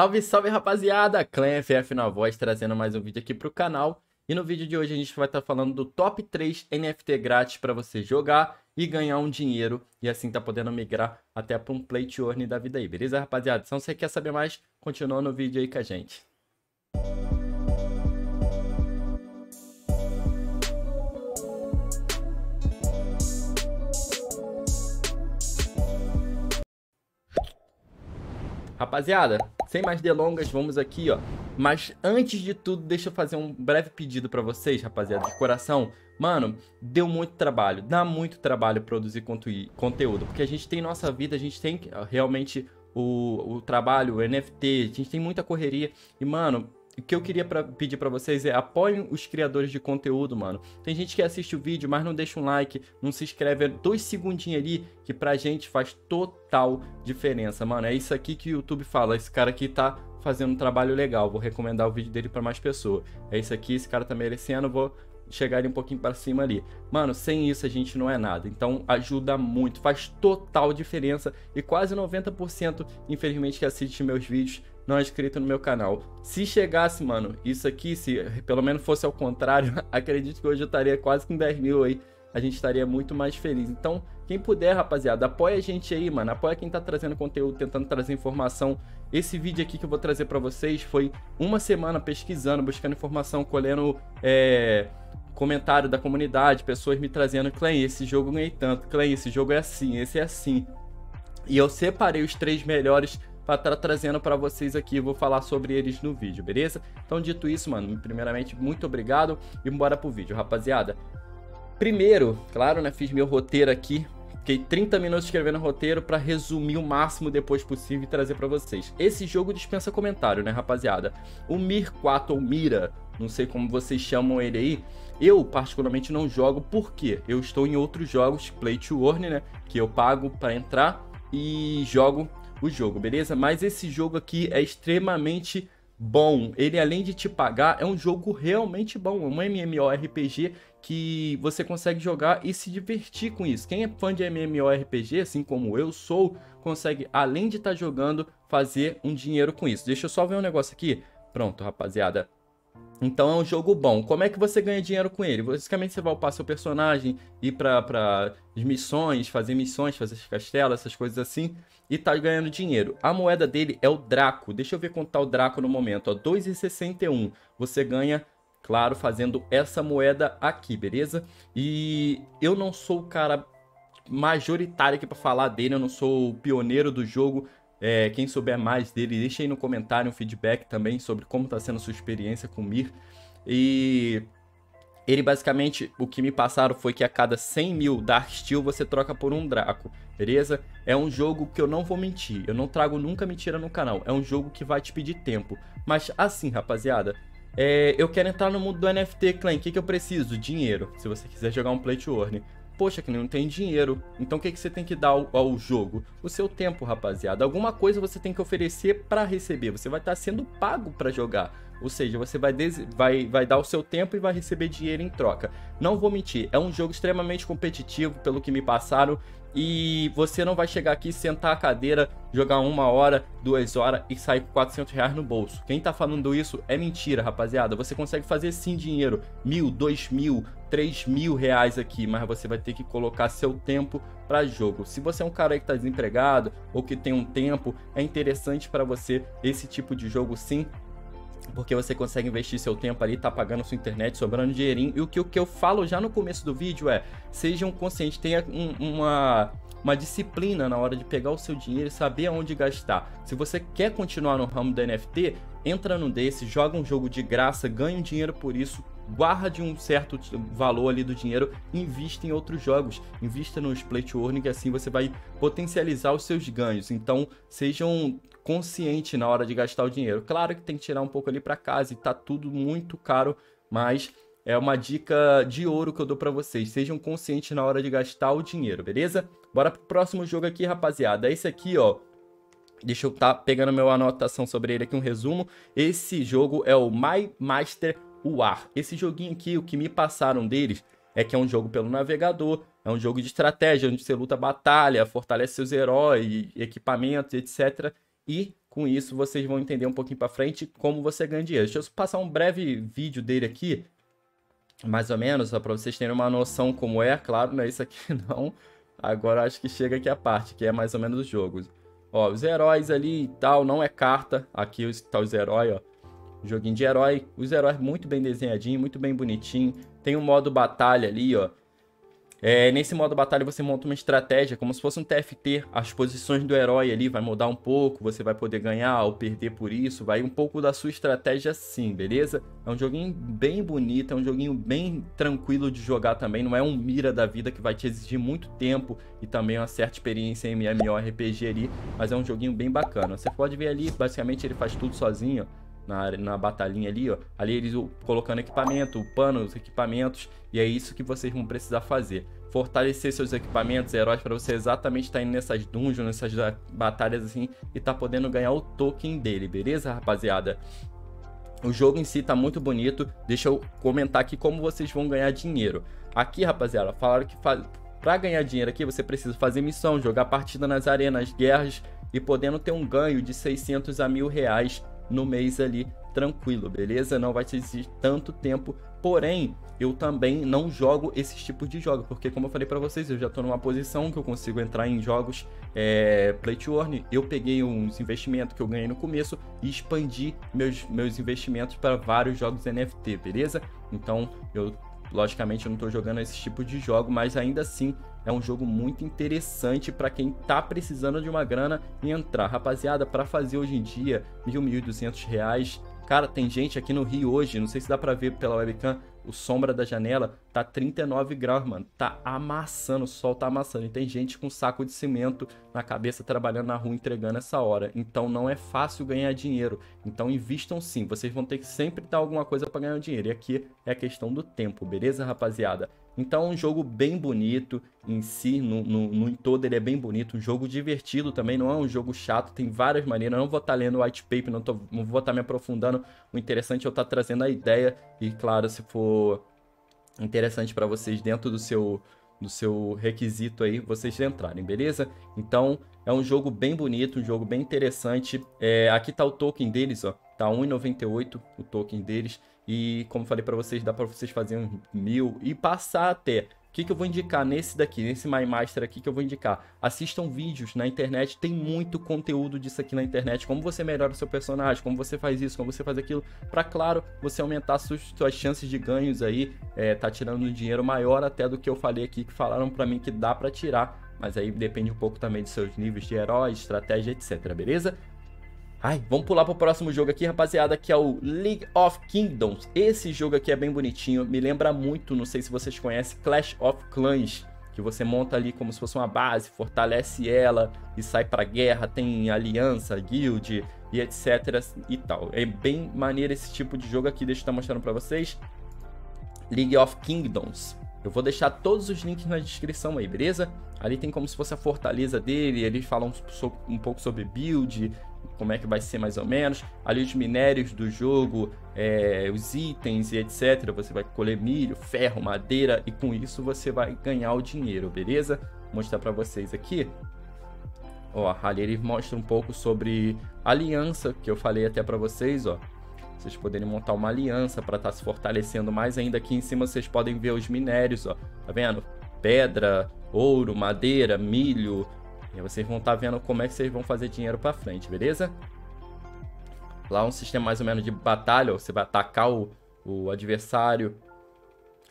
Salve, salve rapaziada! Clã FF na voz trazendo mais um vídeo aqui pro canal. E no vídeo de hoje a gente vai estar tá falando do top 3 NFT grátis para você jogar e ganhar um dinheiro e assim tá podendo migrar até para um play to earn da vida aí, beleza rapaziada? Então se você quer saber mais, continua no vídeo aí com a gente. Rapaziada, sem mais delongas, vamos aqui, ó. Mas antes de tudo, deixa eu fazer um breve pedido para vocês, rapaziada, de coração. Mano, deu muito trabalho, dá muito trabalho produzir conteúdo, porque a gente tem nossa vida, a gente tem realmente o, o trabalho, o NFT, a gente tem muita correria. E, mano, o que eu queria pra, pedir para vocês é apoiem os criadores de conteúdo, mano. Tem gente que assiste o vídeo, mas não deixa um like, não se inscreve. É dois segundinhos ali que pra gente faz total diferença, mano. É isso aqui que o YouTube fala. Esse cara aqui tá fazendo um trabalho legal. Vou recomendar o vídeo dele para mais pessoas. É isso aqui, esse cara tá merecendo. Vou chegar um pouquinho para cima ali. Mano, sem isso a gente não é nada. Então ajuda muito, faz total diferença e quase 90% infelizmente que assiste meus vídeos não é inscrito no meu canal. Se chegasse, mano, isso aqui, se pelo menos fosse ao contrário, acredito que hoje eu estaria quase com 10 mil aí. A gente estaria muito mais feliz. Então, quem puder, rapaziada, apoia a gente aí, mano. Apoia quem tá trazendo conteúdo, tentando trazer informação. Esse vídeo aqui que eu vou trazer para vocês foi uma semana pesquisando, buscando informação, colhendo é, comentário da comunidade, pessoas me trazendo, Clem, esse jogo ganhei tanto, Clem, esse jogo é assim, esse é assim. E eu separei os três melhores para estar tá trazendo para vocês aqui, vou falar sobre eles no vídeo, beleza? Então, dito isso, mano, primeiramente, muito obrigado e bora pro vídeo, rapaziada. Primeiro, claro, né, fiz meu roteiro aqui, Fiquei 30 minutos escrevendo roteiro para resumir o máximo depois possível e trazer para vocês. Esse jogo dispensa comentário, né, rapaziada? O Mir 4 ou Mira, não sei como vocês chamam ele aí, eu particularmente não jogo porque eu estou em outros jogos, Play to Earn, né, que eu pago para entrar e jogo o jogo, beleza? Mas esse jogo aqui é extremamente bom. Ele, além de te pagar, é um jogo realmente bom. É um MMORPG que você consegue jogar e se divertir com isso. Quem é fã de MMORPG, assim como eu sou, consegue, além de estar tá jogando, fazer um dinheiro com isso. Deixa eu só ver um negócio aqui. Pronto, rapaziada. Então é um jogo bom. Como é que você ganha dinheiro com ele? Basicamente você vai upar seu personagem, ir para as missões, fazer missões, fazer castelos, essas coisas assim, e tá ganhando dinheiro. A moeda dele é o Draco. Deixa eu ver quanto tá o Draco no momento, ó, 2,61. Você ganha, claro, fazendo essa moeda aqui, beleza? E eu não sou o cara majoritário aqui para falar dele, eu não sou o pioneiro do jogo, é, quem souber mais dele, deixa aí no comentário um feedback também sobre como está sendo sua experiência com o Mir. E ele basicamente, o que me passaram foi que a cada 100 mil Dark Steel você troca por um Draco, beleza? É um jogo que eu não vou mentir, eu não trago nunca mentira no canal, é um jogo que vai te pedir tempo. Mas assim, rapaziada, é, eu quero entrar no mundo do NFT, Clan, o que, que eu preciso? Dinheiro, se você quiser jogar um Play to Earn poxa, que não tem dinheiro. Então o que, que você tem que dar ao, ao jogo? O seu tempo, rapaziada. Alguma coisa você tem que oferecer para receber. Você vai estar tá sendo pago para jogar. Ou seja, você vai, vai, vai dar o seu tempo e vai receber dinheiro em troca. Não vou mentir, é um jogo extremamente competitivo, pelo que me passaram e você não vai chegar aqui, sentar a cadeira, jogar uma hora, duas horas e sair com 400 reais no bolso. Quem tá falando isso é mentira, rapaziada. Você consegue fazer sim dinheiro, mil, dois mil, três mil reais aqui, mas você vai ter que colocar seu tempo para jogo. Se você é um cara que tá desempregado ou que tem um tempo, é interessante para você esse tipo de jogo sim porque você consegue investir seu tempo ali, tá pagando sua internet, sobrando dinheirinho. E o que, o que eu falo já no começo do vídeo é: sejam conscientes, tenha um, uma, uma disciplina na hora de pegar o seu dinheiro e saber aonde gastar. Se você quer continuar no ramo da NFT, entra num desse, joga um jogo de graça, ganha um dinheiro por isso, guarde um certo valor ali do dinheiro invista em outros jogos. Invista no to Earn, que assim você vai potencializar os seus ganhos. Então, sejam conscientes na hora de gastar o dinheiro. Claro que tem que tirar um pouco ali para casa e tá tudo muito caro, mas é uma dica de ouro que eu dou para vocês. Sejam conscientes na hora de gastar o dinheiro, beleza? Bora pro próximo jogo aqui, rapaziada. Esse aqui, ó, Deixa eu estar tá pegando minha anotação sobre ele aqui, um resumo. Esse jogo é o My Master War. Esse joguinho aqui, o que me passaram deles é que é um jogo pelo navegador, é um jogo de estratégia, onde você luta batalha, fortalece seus heróis, equipamentos, etc. E Com isso, vocês vão entender um pouquinho para frente como você ganha dinheiro. Deixa eu passar um breve vídeo dele aqui, mais ou menos, para vocês terem uma noção como é. Claro, não é isso aqui não. Agora acho que chega aqui a parte, que é mais ou menos os jogos. Ó, os heróis ali e tal, não é carta. Aqui está os heróis, ó. Joguinho de herói. Os heróis muito bem desenhadinho, muito bem bonitinho. Tem um modo batalha ali, ó. É, nesse modo batalha você monta uma estratégia, como se fosse um TFT. As posições do herói ali vai mudar um pouco, você vai poder ganhar ou perder por isso. Vai um pouco da sua estratégia sim, beleza? É um joguinho bem bonito, é um joguinho bem tranquilo de jogar também. Não é um mira da vida que vai te exigir muito tempo e também uma certa experiência em MMORPG ali. Mas é um joguinho bem bacana. Você pode ver ali, basicamente ele faz tudo sozinho, ó na, na batalhinha ali, ó. Ali eles colocando equipamento, upando os equipamentos, e é isso que vocês vão precisar fazer. Fortalecer seus equipamentos, heróis, para você exatamente estar tá indo nessas dungeons, nessas batalhas assim, e tá podendo ganhar o token dele, beleza, rapaziada? O jogo em si tá muito bonito. Deixa eu comentar aqui como vocês vão ganhar dinheiro. Aqui, rapaziada, falaram que faz... para ganhar dinheiro aqui você precisa fazer missão, jogar partida nas arenas, guerras e podendo ter um ganho de 600 a mil reais no mês ali tranquilo, beleza? Não vai te exigir tanto tempo. Porém, eu também não jogo esses tipos de jogos, porque como eu falei para vocês, eu já estou numa posição que eu consigo entrar em jogos é, play to earn. Eu peguei uns investimentos que eu ganhei no começo e expandi meus, meus investimentos para vários jogos NFT, beleza? Então, eu logicamente eu não estou jogando esse tipo de jogo, mas ainda assim é um jogo muito interessante para quem tá precisando de uma grana e entrar. Rapaziada, para fazer hoje em dia, mil, mil duzentos reais. Cara, tem gente aqui no Rio hoje, não sei se dá para ver pela webcam, o sombra da janela tá 39 graus, mano. Tá amassando, o sol tá amassando. E tem gente com saco de cimento na cabeça trabalhando na rua entregando essa hora. Então não é fácil ganhar dinheiro. Então invistam sim. Vocês vão ter que sempre dar alguma coisa para ganhar dinheiro. E aqui é a questão do tempo, beleza, rapaziada? Então é um jogo bem bonito em si, no, no, no todo ele é bem bonito, um jogo divertido também, não é um jogo chato, tem várias maneiras, eu não vou estar tá lendo white paper, não, tô, não vou estar tá me aprofundando, o interessante é eu estar tá trazendo a ideia e claro, se for interessante para vocês dentro do seu do seu requisito aí, vocês entrarem, beleza? Então, é um jogo bem bonito, um jogo bem interessante. É, aqui tá o token deles, ó. Tá 1,98 o token deles. E como falei para vocês, dá para vocês fazerem mil e passar até. O que, que eu vou indicar nesse daqui, nesse My Master aqui que eu vou indicar? Assistam vídeos na internet, tem muito conteúdo disso aqui na internet. Como você melhora o seu personagem, como você faz isso, como você faz aquilo. Para, claro, você aumentar suas, suas chances de ganhos aí. É, tá tirando um dinheiro maior até do que eu falei aqui, que falaram para mim que dá para tirar. Mas aí depende um pouco também dos seus níveis de herói, estratégia, etc, beleza? Ai, vamos pular pro próximo jogo aqui, rapaziada, que é o League of Kingdoms. Esse jogo aqui é bem bonitinho, me lembra muito, não sei se vocês conhecem, Clash of Clans, que você monta ali como se fosse uma base, fortalece ela e sai pra guerra, tem aliança, guild e etc e tal. É bem maneiro esse tipo de jogo aqui, deixa eu estar mostrando pra vocês. League of Kingdoms. Eu vou deixar todos os links na descrição aí, beleza? Ali tem como se fosse a fortaleza dele, eles falam um pouco sobre build, como é que vai ser mais ou menos. Ali os minérios do jogo, é, os itens e etc. Você vai colher milho, ferro, madeira e com isso você vai ganhar o dinheiro, beleza? Vou mostrar para vocês aqui. Ó, ali ele mostra um pouco sobre aliança, que eu falei até para vocês, ó. Vocês poderem montar uma aliança para estar tá se fortalecendo mais ainda. Aqui em cima vocês podem ver os minérios, ó. Tá vendo? Pedra, ouro, madeira, milho, e vocês vão estar tá vendo como é que vocês vão fazer dinheiro para frente, beleza? Lá um sistema mais ou menos de batalha, você vai atacar o, o adversário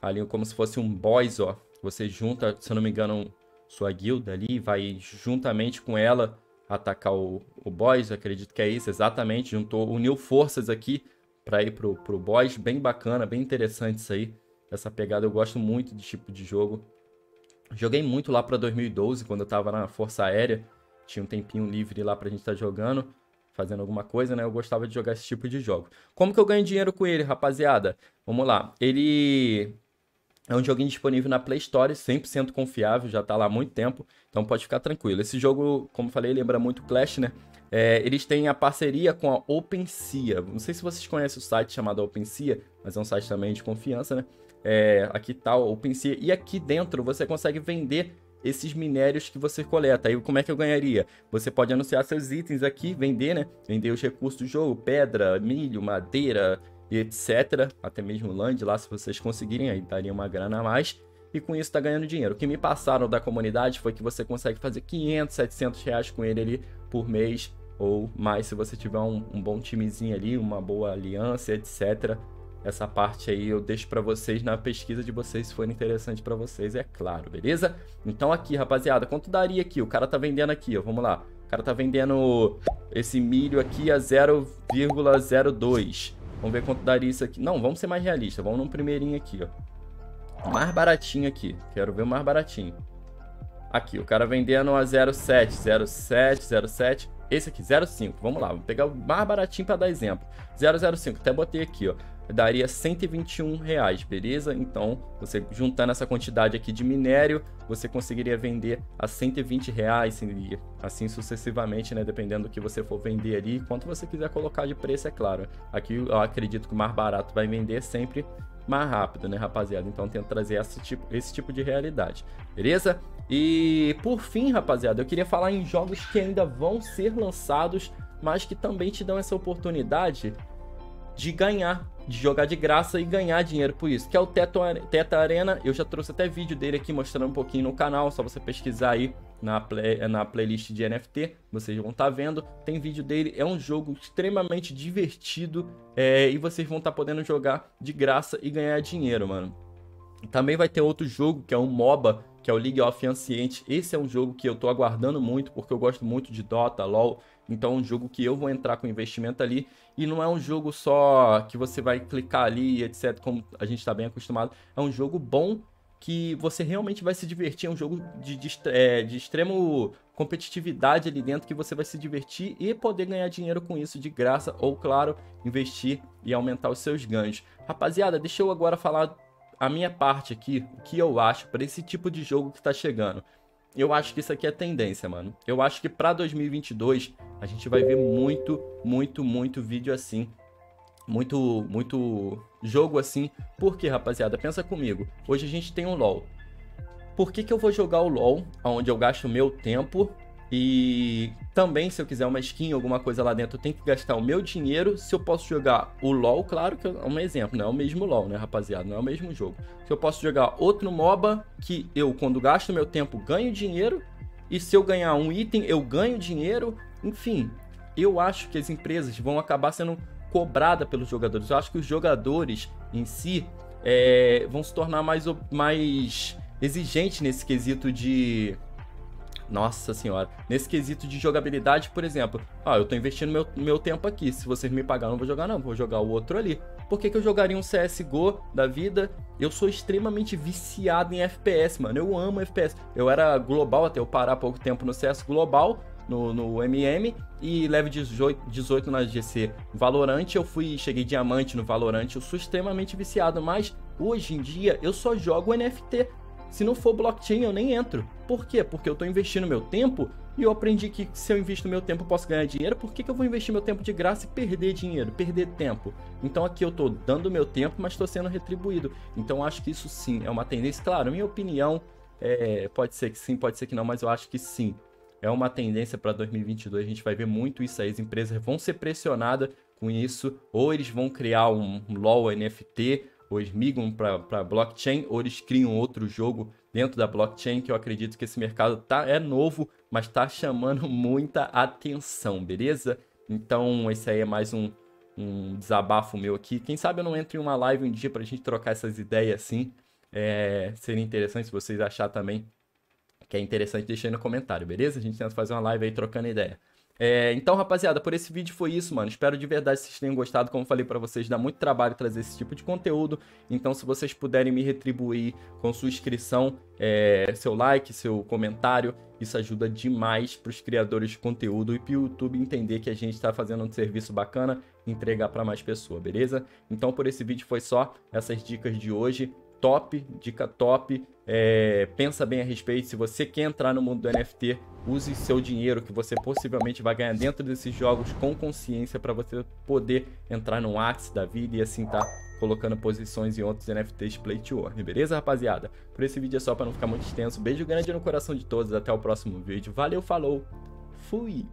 ali como se fosse um boss, ó. Você junta, se eu não me engano, sua guilda ali, vai juntamente com ela atacar o, o boss, acredito que é isso, exatamente. Juntou, uniu forças aqui para ir pro, pro boss, bem bacana, bem interessante isso aí. Essa pegada eu gosto muito de tipo de jogo. Joguei muito lá para 2012, quando eu tava na Força Aérea. Tinha um tempinho livre lá pra gente estar tá jogando, fazendo alguma coisa, né? Eu gostava de jogar esse tipo de jogo. Como que eu ganho dinheiro com ele, rapaziada? Vamos lá. Ele é um joguinho disponível na Play Store, 100% confiável, já tá lá há muito tempo, então pode ficar tranquilo. Esse jogo, como falei, lembra muito Clash, né? É, eles têm a parceria com a OpenSea. Não sei se vocês conhecem o site chamado OpenSea, mas é um site também de confiança, né? É, aqui tá o OpenSea. E aqui dentro você consegue vender esses minérios que você coleta. Aí como é que eu ganharia? Você pode anunciar seus itens aqui, vender, né? Vender os recursos do jogo, pedra, milho, madeira e etc. Até mesmo land lá, se vocês conseguirem, aí daria uma grana a mais. E com isso tá ganhando dinheiro. O que me passaram da comunidade foi que você consegue fazer 500, 700 reais com ele ali por mês ou mais se você tiver um, um bom timezinho ali, uma boa aliança, etc. Essa parte aí eu deixo para vocês na pesquisa de vocês, se for interessante para vocês, é claro, beleza? Então aqui, rapaziada, quanto daria aqui? O cara tá vendendo aqui, ó, vamos lá. O cara tá vendendo esse milho aqui a 0,02. Vamos ver quanto daria isso aqui. Não, vamos ser mais realistas, vamos num primeirinho aqui, ó. Mais baratinho aqui, quero ver o mais baratinho. Aqui, o cara vendendo a 0,7, 0,7, 0,7. Esse aqui, 0,5. Vamos lá, vamos pegar o mais baratinho para dar exemplo. 0,05, até botei aqui, ó daria 121 reais, beleza? Então, você juntando essa quantidade aqui de minério, você conseguiria vender a 120 reais, assim sucessivamente, né? Dependendo do que você for vender ali, quanto você quiser colocar de preço, é claro. Aqui eu acredito que o mais barato vai vender sempre mais rápido, né, rapaziada? Então, tento trazer esse tipo, esse tipo de realidade, beleza? E por fim, rapaziada, eu queria falar em jogos que ainda vão ser lançados, mas que também te dão essa oportunidade de ganhar, de jogar de graça e ganhar dinheiro por isso, que é o Teta Arena. Eu já trouxe até vídeo dele aqui mostrando um pouquinho no canal, só você pesquisar aí na, play, na playlist de NFT, vocês vão estar tá vendo. Tem vídeo dele, é um jogo extremamente divertido é, e vocês vão estar tá podendo jogar de graça e ganhar dinheiro, mano. Também vai ter outro jogo que é um MOBA, que é o League of Anciente. Esse é um jogo que eu tô aguardando muito, porque eu gosto muito de Dota, LoL. Então é um jogo que eu vou entrar com investimento ali. E não é um jogo só que você vai clicar ali, etc., como a gente está bem acostumado. É um jogo bom que você realmente vai se divertir. É um jogo de, de, é, de extremo competitividade ali dentro que você vai se divertir e poder ganhar dinheiro com isso de graça. Ou, claro, investir e aumentar os seus ganhos. Rapaziada, deixa eu agora falar a minha parte aqui, o que eu acho para esse tipo de jogo que está chegando eu acho que isso aqui é tendência, mano. Eu acho que para 2022 a gente vai ver muito, muito, muito vídeo assim. Muito, muito jogo assim. Por quê, rapaziada? Pensa comigo. Hoje a gente tem um LoL. Por que, que eu vou jogar o LoL, onde eu gasto meu tempo e também, se eu quiser uma skin, alguma coisa lá dentro, eu tenho que gastar o meu dinheiro. Se eu posso jogar o LoL, claro que é um exemplo, não é o mesmo LoL, né, rapaziada? Não é o mesmo jogo. Se eu posso jogar outro MOBA, que eu, quando gasto meu tempo, ganho dinheiro. E se eu ganhar um item, eu ganho dinheiro. Enfim, eu acho que as empresas vão acabar sendo cobradas pelos jogadores. Eu acho que os jogadores em si é, vão se tornar mais, mais exigentes nesse quesito de nossa senhora. Nesse quesito de jogabilidade, por exemplo, ah, eu tô investindo meu, meu tempo aqui. Se vocês me pagarem, não vou jogar, não. Vou jogar o outro ali. Por que, que eu jogaria um CSGO da vida? Eu sou extremamente viciado em FPS, mano. Eu amo FPS. Eu era global até eu parar há pouco tempo no CS Global. No, no MM e leve 18, 18 na GC Valorant, eu fui, cheguei diamante no Valorant, eu sou extremamente viciado, mas hoje em dia eu só jogo NFT. Se não for blockchain, eu nem entro. Por quê? Porque eu estou investindo meu tempo e eu aprendi que se eu invisto meu tempo eu posso ganhar dinheiro. Por que, que eu vou investir meu tempo de graça e perder dinheiro, perder tempo? Então aqui eu estou dando meu tempo, mas estou sendo retribuído. Então acho que isso sim é uma tendência. Claro, minha opinião é, pode ser que sim, pode ser que não, mas eu acho que sim. É uma tendência para 2022. A gente vai ver muito isso aí. As empresas vão ser pressionadas com isso, ou eles vão criar um LOL NFT, eles migram para blockchain, ou eles criam outro jogo dentro da blockchain, que eu acredito que esse mercado tá, é novo, mas está chamando muita atenção, beleza? Então, esse aí é mais um, um desabafo meu aqui. Quem sabe eu não entro em uma live um dia para a gente trocar essas ideias assim. É, seria interessante se vocês acharem também que é interessante, deixa aí no comentário, beleza? A gente tenta fazer uma live aí trocando ideia. É, então, rapaziada, por esse vídeo foi isso, mano. Espero de verdade que vocês tenham gostado. Como falei para vocês, dá muito trabalho trazer esse tipo de conteúdo. Então, se vocês puderem me retribuir com sua inscrição, é, seu like, seu comentário, isso ajuda demais para os criadores de conteúdo e para o YouTube entender que a gente está fazendo um serviço bacana entregar para mais pessoas, beleza? Então, por esse vídeo foi só essas dicas de hoje top, dica top. É, pensa bem a respeito. Se você quer entrar no mundo do NFT, use seu dinheiro que você possivelmente vai ganhar dentro desses jogos com consciência para você poder entrar no Axie da vida e assim tá colocando posições em outros NFTs Play to Earn, beleza, rapaziada? Por esse vídeo é só para não ficar muito extenso. Beijo grande no coração de todos, até o próximo vídeo. Valeu, falou, fui!